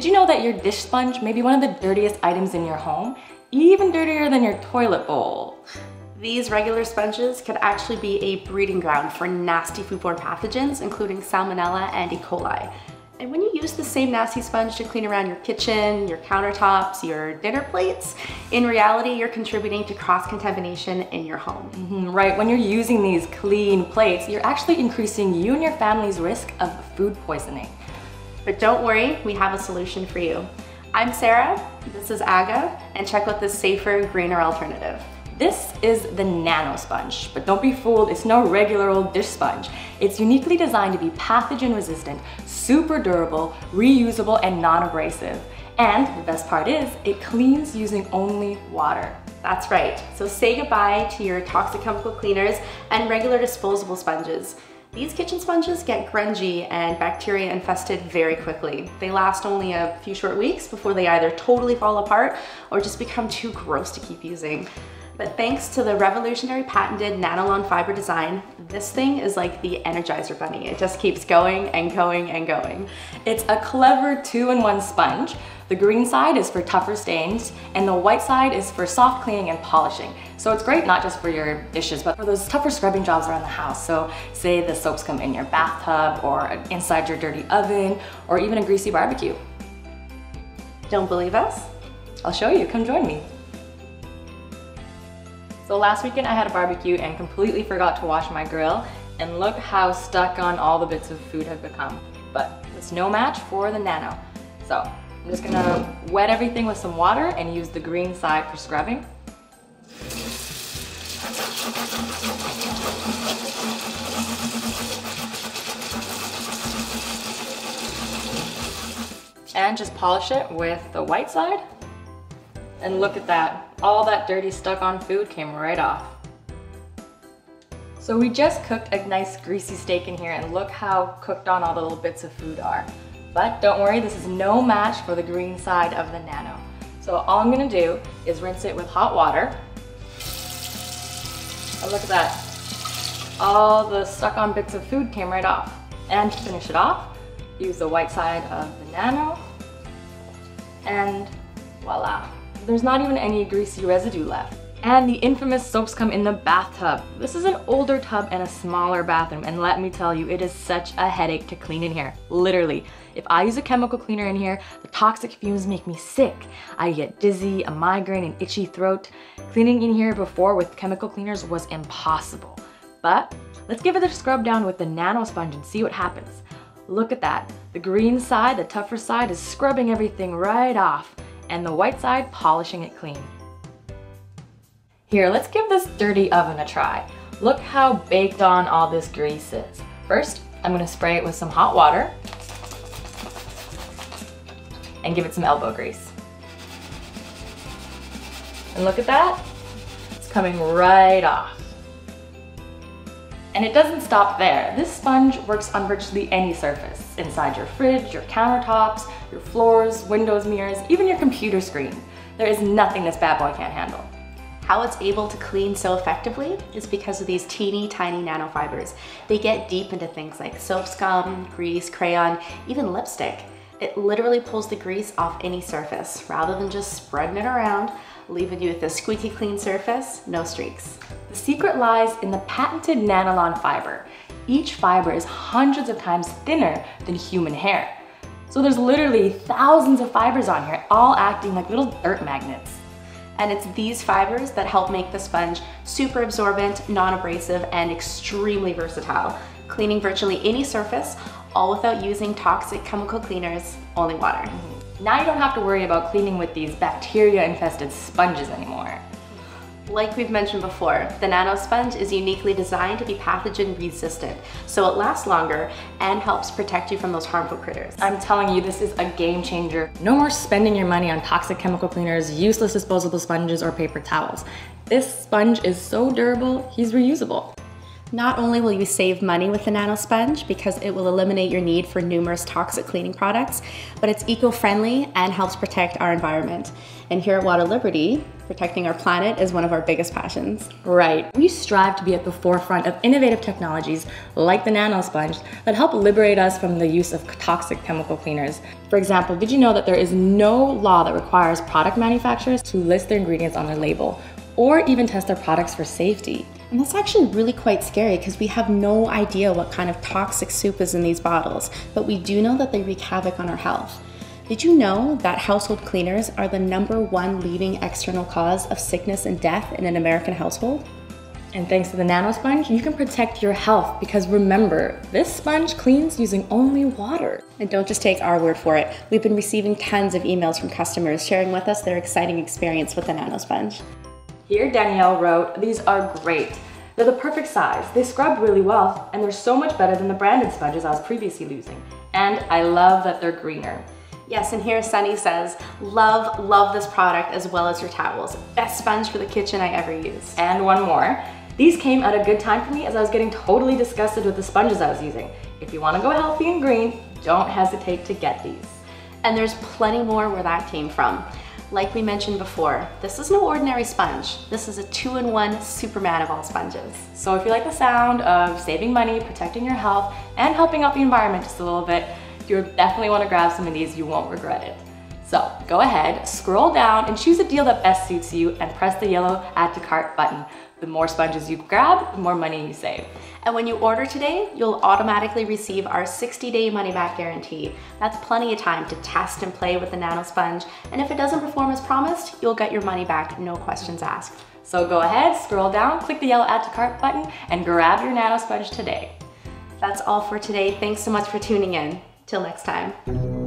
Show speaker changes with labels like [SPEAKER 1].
[SPEAKER 1] Did you know that your dish sponge may be one of the dirtiest items in your home? Even dirtier than your toilet bowl.
[SPEAKER 2] These regular sponges could actually be a breeding ground for nasty foodborne pathogens, including Salmonella and E. coli. And when you use the same nasty sponge to clean around your kitchen, your countertops, your dinner plates, in reality, you're contributing to cross-contamination in your home.
[SPEAKER 1] Mm -hmm, right, when you're using these clean plates, you're actually increasing you and your family's risk of food poisoning.
[SPEAKER 2] But don't worry, we have a solution for you. I'm Sarah, this is Aga, and check out this safer, greener alternative.
[SPEAKER 1] This is the Nano Sponge, but don't be fooled, it's no regular old dish sponge. It's uniquely designed to be pathogen resistant, super durable, reusable, and non-abrasive. And the best part is, it cleans using only water.
[SPEAKER 2] That's right. So say goodbye to your toxic chemical cleaners and regular disposable sponges. These kitchen sponges get grungy and bacteria infested very quickly. They last only a few short weeks before they either totally fall apart or just become too gross to keep using. But thanks to the revolutionary patented Nanolon fiber design, this thing is like the Energizer Bunny. It just keeps going and going and going.
[SPEAKER 1] It's a clever two-in-one sponge. The green side is for tougher stains, and the white side is for soft cleaning and polishing. So it's great not just for your dishes, but for those tougher scrubbing jobs around the house. So say the soap scum in your bathtub, or inside your dirty oven, or even a greasy barbecue.
[SPEAKER 2] Don't believe us?
[SPEAKER 1] I'll show you, come join me. So last weekend I had a barbecue and completely forgot to wash my grill and look how stuck on all the bits of food have become. But it's no match for the Nano. So I'm just gonna wet everything with some water and use the green side for scrubbing. And just polish it with the white side. And look at that, all that dirty stuck on food came right off. So we just cooked a nice greasy steak in here and look how cooked on all the little bits of food are. But don't worry, this is no match for the green side of the Nano. So all I'm gonna do is rinse it with hot water. And look at that. All the stuck on bits of food came right off. And to finish it off, use the white side of the Nano. And voila. There's not even any greasy residue left. And the infamous soap scum in the bathtub. This is an older tub and a smaller bathroom, and let me tell you, it is such a headache to clean in here. Literally. If I use a chemical cleaner in here, the toxic fumes make me sick. I get dizzy, a migraine, an itchy throat. Cleaning in here before with chemical cleaners was impossible. But let's give it a scrub down with the nano sponge and see what happens. Look at that. The green side, the tougher side, is scrubbing everything right off and the white side polishing it clean. Here, let's give this dirty oven a try. Look how baked on all this grease is. First, I'm gonna spray it with some hot water and give it some elbow grease. And look at that, it's coming right off. And it doesn't stop there. This sponge works on virtually any surface, inside your fridge, your countertops, your floors, windows, mirrors, even your computer screen. There is nothing this bad boy can't handle.
[SPEAKER 2] How it's able to clean so effectively is because of these teeny tiny nanofibers. They get deep into things like soap scum, grease, crayon, even lipstick. It literally pulls the grease off any surface rather than just spreading it around, leaving you with a squeaky clean surface, no streaks.
[SPEAKER 1] The secret lies in the patented Nanolon fiber. Each fiber is hundreds of times thinner than human hair. So there's literally thousands of fibers on here, all acting like little dirt magnets.
[SPEAKER 2] And it's these fibers that help make the sponge super absorbent, non-abrasive, and extremely versatile, cleaning virtually any surface, all without using toxic chemical cleaners, only water. Mm
[SPEAKER 1] -hmm. Now you don't have to worry about cleaning with these bacteria-infested sponges anymore.
[SPEAKER 2] Like we've mentioned before, the nano sponge is uniquely designed to be pathogen resistant, so it lasts longer and helps protect you from those harmful critters.
[SPEAKER 1] I'm telling you, this is a game changer. No more spending your money on toxic chemical cleaners, useless disposable sponges, or paper towels. This sponge is so durable, he's reusable.
[SPEAKER 2] Not only will you save money with the Nano Sponge because it will eliminate your need for numerous toxic cleaning products, but it's eco-friendly and helps protect our environment. And here at Water Liberty, protecting our planet is one of our biggest passions.
[SPEAKER 1] Right. We strive to be at the forefront of innovative technologies like the Nano Sponge that help liberate us from the use of toxic chemical cleaners. For example, did you know that there is no law that requires product manufacturers to list their ingredients on their label or even test their products for safety?
[SPEAKER 2] And that's actually really quite scary because we have no idea what kind of toxic soup is in these bottles, but we do know that they wreak havoc on our health. Did you know that household cleaners are the number one leading external cause of sickness and death in an American household?
[SPEAKER 1] And thanks to the Nano Sponge, you can protect your health because remember, this sponge cleans using only water.
[SPEAKER 2] And don't just take our word for it. We've been receiving tons of emails from customers sharing with us their exciting experience with the Nano Sponge.
[SPEAKER 1] Here Danielle wrote, these are great. They're the perfect size, they scrub really well, and they're so much better than the branded sponges I was previously using. And I love that they're greener.
[SPEAKER 2] Yes, and here Sunny says, love, love this product as well as your towels. Best sponge for the kitchen I ever used.
[SPEAKER 1] And one more. These came at a good time for me as I was getting totally disgusted with the sponges I was using. If you wanna go healthy and green, don't hesitate to get these.
[SPEAKER 2] And there's plenty more where that came from. Like we mentioned before, this is no ordinary sponge. This is a two-in-one Superman of all sponges.
[SPEAKER 1] So if you like the sound of saving money, protecting your health, and helping out the environment just a little bit, you definitely wanna grab some of these, you won't regret it. So go ahead, scroll down and choose a deal that best suits you and press the yellow add to cart button. The more sponges you grab, the more money you save.
[SPEAKER 2] And when you order today, you'll automatically receive our 60-day money-back guarantee. That's plenty of time to test and play with the Nano Sponge, and if it doesn't perform as promised, you'll get your money back, no questions asked.
[SPEAKER 1] So go ahead, scroll down, click the yellow add to cart button, and grab your Nano Sponge today.
[SPEAKER 2] That's all for today. Thanks so much for tuning in. Till next time.